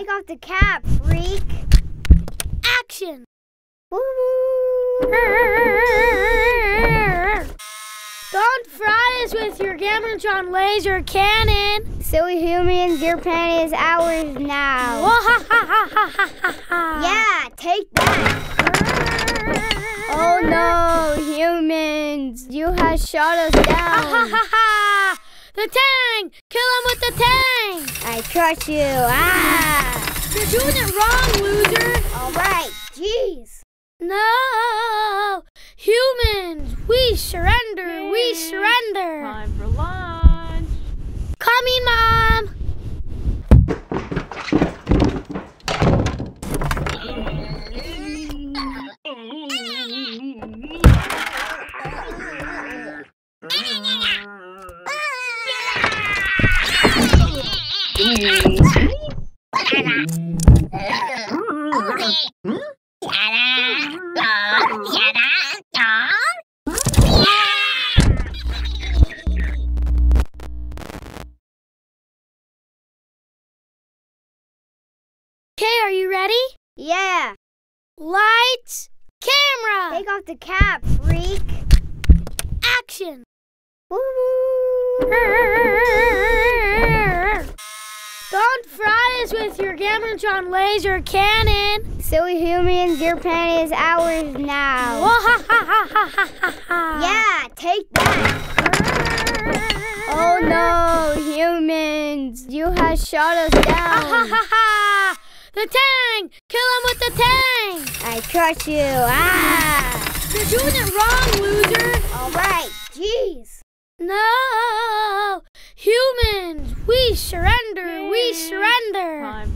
Take off the cap, freak. Action! Don't fry us with your Gammatron laser cannon! Silly humans, your planet is ours now. Yeah, take that. Oh no, humans, you have shot us down. the tang! Kill him with the tang! I trust you. Ah. You're doing it wrong, loser! All right, jeez. No! Humans, we surrender, we surrender! Time for lunch. Coming, Mom! Okay, are you ready? Yeah. Lights, camera, Take off the cap, freak. action! Don't fry us with your Gammatron laser cannon! Silly humans, your planet is ours now. Yeah, take that. Oh no, humans, you have shot us down. the tang! Kill him with the tang! I trust you. Ah. You're doing it wrong, loser! All right, jeez. No! Humans, we surrender, we surrender! together.